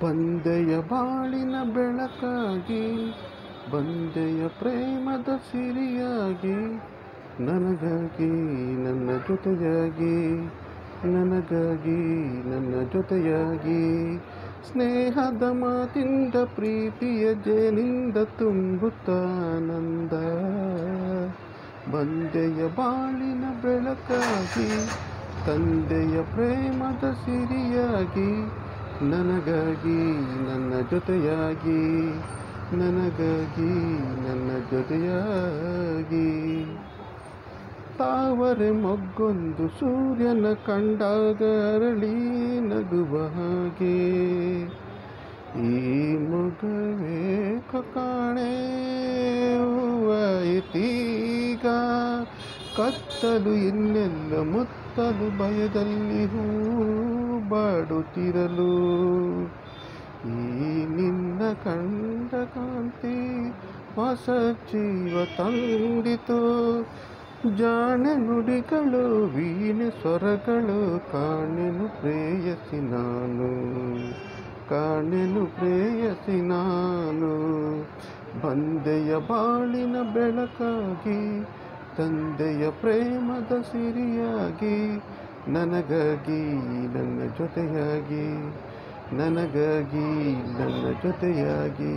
ಬಂದೆಯ ಬಾಳಿನ ಬೆಳಕಾಗಿ, ಬಂದೆಯ ಪ್ರೇಮದ ಸಿರಿಯಾಗಿ, ನನಗಾಗಿ ನನ್ನ ಜೊತೆಯಾಗಿ, ನನಗಾಗಿ ನನ್ನ ಜೊತೆಯಾಗಿ, ಸ್ನೇಹದ ಮಾತಿಂದ ಪ್ರೀತಿಯ ಜೇನಿಂದ ತುಂಬುತ್ತಾನಂದ ಬಂದೆಯ ಬಾಳಿನ ಬೆಳಕಾಗಿ, ತಂದೆಯ ಪ್ರೇಮದ ಸಿರಿಯಾಗಿ ನನಗಾಗಿ ನನ್ನ ಜೊತೆಯಾಗಿ, ನನಗಾಗಿ ನನ್ನ ಜೊತೆಯಾಗಿ. ತಾವರೆ ಮೊಗ್ಗೊಂದು ಸೂರ್ಯನ ಕಂಡಾಗ ಅರಳಿ ನಗುವ ಹಾಗೆ. ಈ ಮಗವೇ ಕಾಣೆ ಹೂವಾಯಿತೀಗ ಕತ್ತಲು ಇನ್ನೆಲ್ಲ ಮುತ್ತಲು ಭಯದಲ್ಲಿ ಹೂ ಬಾಡುತ್ತಿರಲು ಈ ನಿನ್ನ ಕಂಡ ಕಾಂತಿ ಹೊಸ ಜೀವ ತಂದಿತು. ಜಾಣೆ ನುಡಿಗಳು, ವೀಣೆ ಸ್ವರಗಳು, ಕಾಣೆನು ಪ್ರೇಯಸಿ ನಾನು. ಕಾಣೆನು ಪ್ರೇಯಸಿ ನಾನು. ಬಂದೆಯ ಬಾಳಿನ ಬೆಳಕಾಗಿ, ತಂದೆಯ ಪ್ರೇಮದ ಸಿರಿಯಾಗಿ ನನಗಾಗಿ ನನ್ನ ಜೊತೆಯಾಗಿ, ನನಗಾಗಿ ನನ್ನ ಜೊತೆಯಾಗಿ.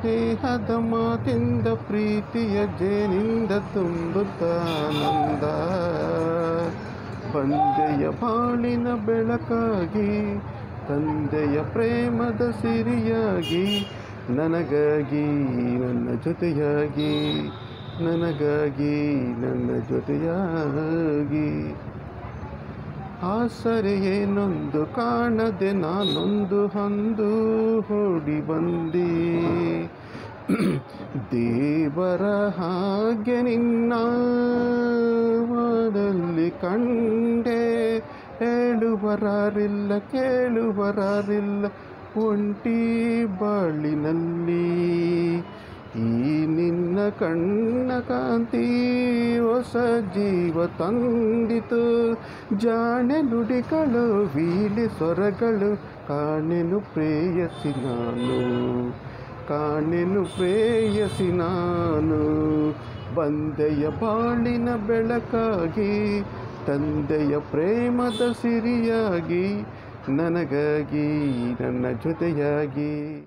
ಸ್ನೇಹದ ಮಾತಿಂದ, ಪ್ರೀತಿಯ ಜೇನಿಂದ ತುಂಬುತ್ತಾನಂದ ಬಂದೆಯ ಬಾಳಿನ ಬೆಳಕಾಗಿ, ತಂದೆಯ ಪ್ರೇಮದ ಸಿರಿಯಾಗಿ, ನನಗಾಗಿ ನನ್ನ ಜೊತೆಯಾಗಿ, ನನಗಾಗಿ ನನ್ನ ಜೊತೆಯಾಗಿ. ಆಸರೆಯೇನೊಂದು ಕಾಣದೆ ನಾನೊಂದು ಹಂದು ಹೊಡಿ ಬಂದೆ. ದೇವರ ಹಾಗೆ ನಿನ್ನ ಮಾಡಲ್ಲಿ ಕಂಡೆ. ಹೇಳುವರಾರಿಲ್ಲ, ಕೇಳುವರಾರಿಲ್ಲ, ಒಂಟಿ ಬಾಳಿನಲ್ಲಿ. ಈ ನಿನ್ನ ಕಣ್ಣ ಕಾಂತಿ ಹೊಸ ಜೀವ ತಂದಿತು. ಜಾಣೆ ನುಡಿಗಳು ವೀಲಿ ಸ್ವರಗಳು, ಕಾಣೆನು ಪ್ರೇಯಸಿ ನಾನು. ಕಾಣೆನು ಪ್ರೇಯಸಿ ನಾನು. ಬಂದೆಯ ಬಾಳಿನ ಬೆಳಕಾಗಿ, ತಂದೆಯ ಪ್ರೇಮದ ಸಿರಿಯಾಗಿ, ನನಗಾಗಿ, ನನ್ನ ಜೊತೆಯಾಗಿ.